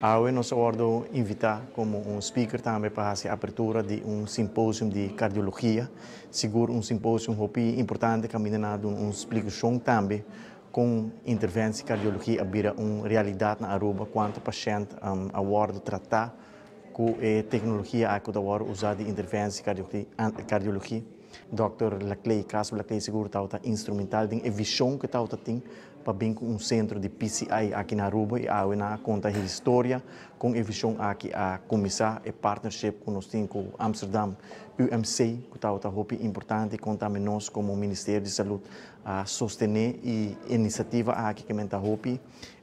Hoje nós vamos invitar como um speaker também para a abertura de um simpósio de cardiologia, seguro um simpósio muito importante a dado uma explicação também. Com intervenção de cardiologia vira uma realidade na Aruba quanto paciente um, aguarda tratar com a tecnologia que agora usada de intervenção de cardiologia. Dr. Laclay, caso Laclay seguro está instrumental, tem a visão que está tem para bem com um centro de PCI aqui na Aruba e a na conta a história com a visão aqui a começar a partnership com nós tem com Amsterdam UMC que está roupa importante conta nós como Ministério de Saúde a sostener e iniciativa aqui que menta roupa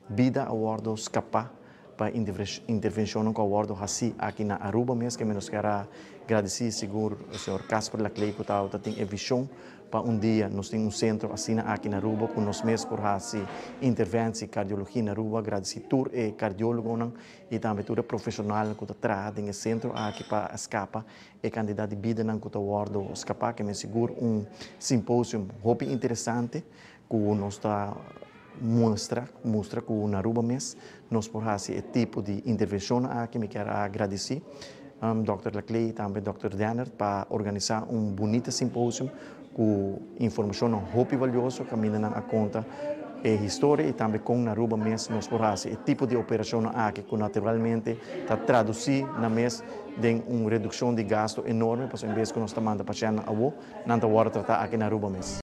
vida award escapar para intervenção com o awardo assim aqui na Aruba mesmo que menos quero agradecer seguro o senhor Casper Laclay que está tem a visão para um dia nós temos um centro assim aqui na Aruba com nós mesmos por assim intervenção cardiologia na Aruba agradecer tur e cardiólogo não? E também tur profissional que está traz em centro aqui para escapa e candidato de vida não? Que está awardo escapar que me seguro um simpósio muito interessante que nós está mostra mostra que na Aruba mês nós por esse tipo de intervenção aqui me quero agradecer um, Dr. Laclay e também Dr. Danner para organizar um bonito simpósio com informação muito valiosa que me a conta a história e também com na Aruba mês nós por esse tipo de operação aqui que naturalmente está traduzir na mês de uma redução de gasto enorme, porque em vez que nós estamos mandando paciente a não está tratar aqui na Aruba mês.